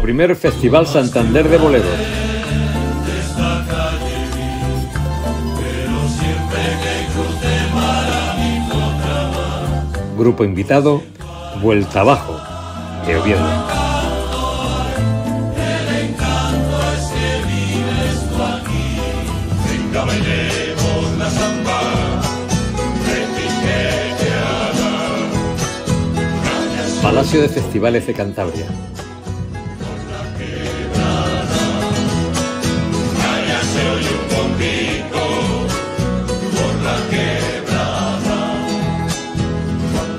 primer Festival Santander de Boleros. Grupo invitado, Vuelta Abajo, de. Palacio de Festivales de Cantabria.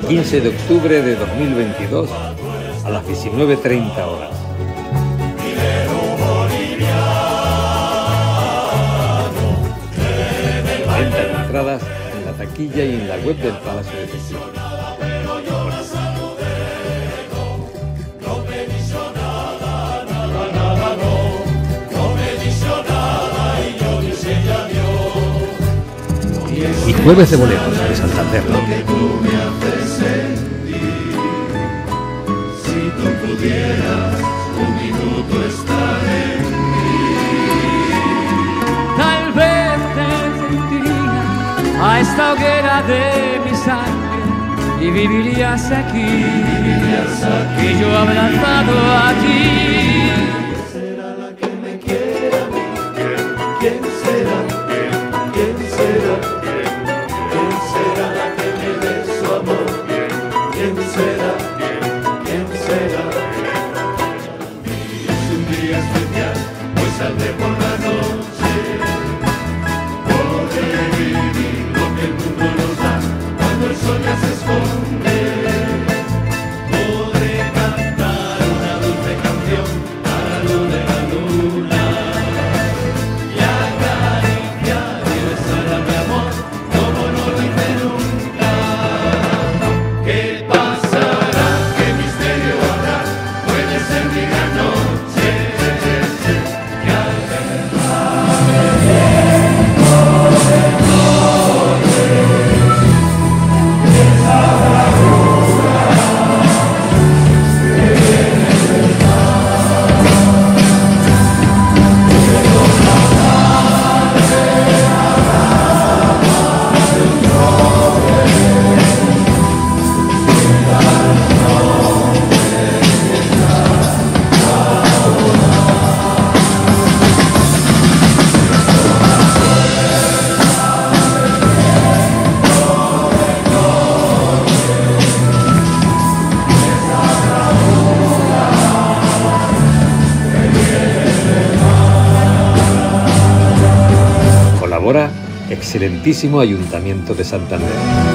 ...15 de octubre de 2022... ...a las 19.30 horas. Venta de entradas en la taquilla y en la web del Palacio de Festivales. y Jueves de Boleros de Santander. Esta hoguera de mi sangre y vivirías aquí, vivirías aquí. y yo abrazado a ti. será la que me quiera a mí? ¿Quién será? ¿Quién será? ¿Quién será la que me dé su amor? ¿Quién será? Colabora excelentísimo Ayuntamiento de Santander.